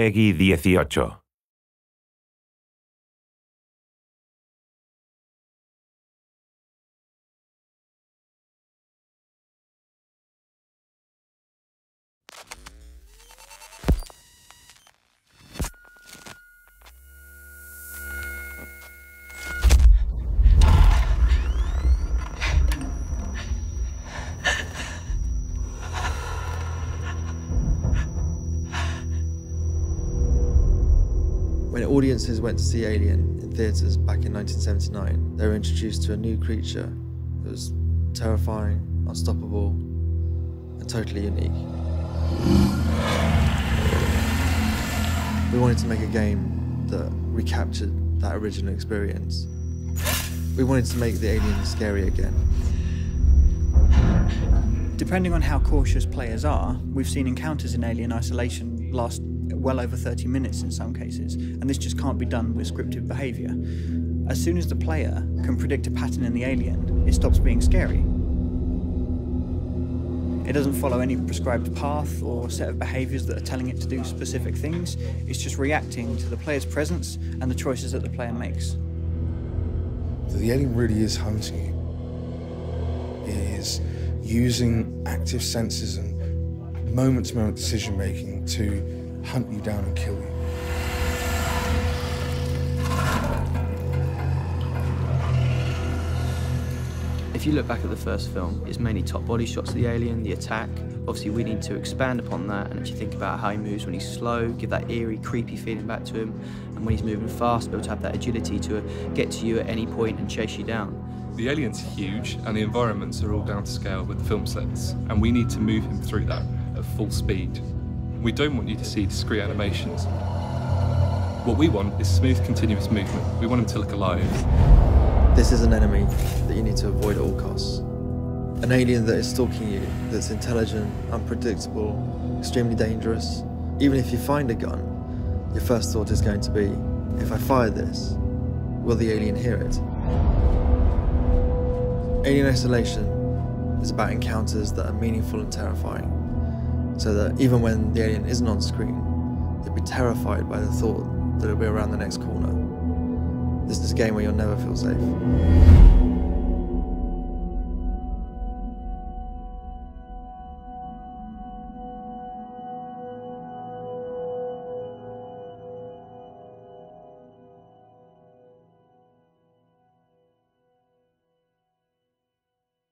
Peggy 18. When audiences went to see Alien in theatres back in 1979, they were introduced to a new creature that was terrifying, unstoppable, and totally unique. We wanted to make a game that recaptured that original experience. We wanted to make the alien scary again. Depending on how cautious players are, we've seen encounters in Alien Isolation last well over 30 minutes in some cases, and this just can't be done with scripted behaviour. As soon as the player can predict a pattern in the alien, it stops being scary. It doesn't follow any prescribed path or set of behaviours that are telling it to do specific things, it's just reacting to the player's presence and the choices that the player makes. The alien really is hunting you. It is using active senses and moment to moment decision making to hunt you down and kill you. If you look back at the first film, it's mainly top body shots of the alien, the attack. Obviously, we need to expand upon that, and if you think about how he moves when he's slow, give that eerie, creepy feeling back to him, and when he's moving fast, be able to have that agility to get to you at any point and chase you down. The alien's huge, and the environments are all down to scale with the film sets, and we need to move him through that at full speed. We don't want you to see discrete animations. What we want is smooth, continuous movement. We want him to look alive. This is an enemy that you need to avoid at all costs. An alien that is stalking you, that's intelligent, unpredictable, extremely dangerous. Even if you find a gun, your first thought is going to be, if I fire this, will the alien hear it? Alien Isolation is about encounters that are meaningful and terrifying, so that even when the alien isn't on screen, you'll be terrified by the thought that it'll be around the next corner. This is a game where you'll never feel safe.